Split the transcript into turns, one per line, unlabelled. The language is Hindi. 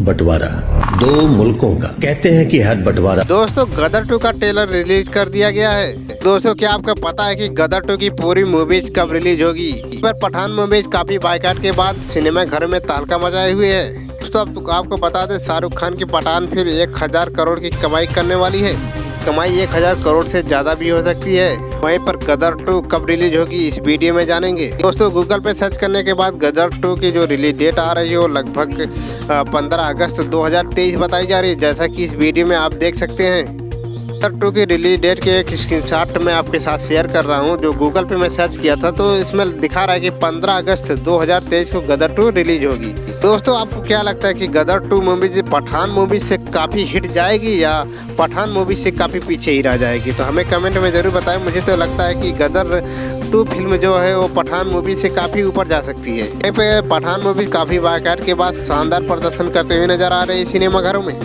बंटवारा, दो मुल्कों का। कहते हैं कि हर बंटवारा
दोस्तों, गदर टू का ट्रेलर रिलीज़ कर दिया गया है। दोस्तों, क्या आपको पता है कि गदर टू की पूरी मूवीज़ कब रिलीज़ होगी? इस पर पठान मूवीज़ काफ़ी बाइकाट के बाद सिनेमा घर में तालका मचाए हुए है। दोस्तों, अब आपको बता दें, शाहरुख खान की पठान फिर एक हज़ार करोड़ की कमाई करने वाली है। कमाई एक हज़ार करोड़ से ज़्यादा भी हो सकती है। वहीं पर गदर टू कब रिलीज़ होगी इस वीडियो में जानेंगे। दोस्तों, गूगल पे सर्च करने के बाद गदर टू की जो रिलीज़ डेट आ रही है वो लगभग 15 अगस्त 2023 बताई जा रही है। जैसा कि इस वीडियो में आप देख सकते हैं। गदर टू की रिलीज़ डेट के एक स्क्रीनशॉट मैं आपके साथ शेयर कर रहा हूँ, जो गूगल पे मैं सर्च किया था तो इसमें दिखा रहा है कि 15 अगस्त 2023 को गदर टू रिलीज़ होगी। दोस्तों, आपको क्या लगता है कि Gadar two movies Pathaan movie से काफ़ी हिट जाएगी या पठान मूवी से काफ़ी पीछे ही रह जाएगी? तो हमें कमेंट में ज़रूर बताएँ। मुझे तो लगता है कि गदर टू फ़िल्म जो है, वो पठान मूवी से काफ़ी ऊपर जा सकती है। पठान मूवी काफ़ी बाकायद के बाद शानदार प्रदर्शन करते हुए नज़र आ रहे हैं सिनेमा घरों में।